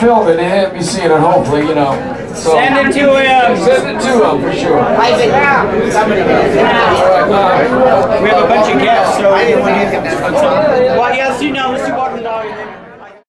film it. and have me see it, and hopefully, you know. So, Send it to him. Send it to him for sure. I think somebody did. All right, bye. We have a bunch of guests, so. Well, yes, you know, let's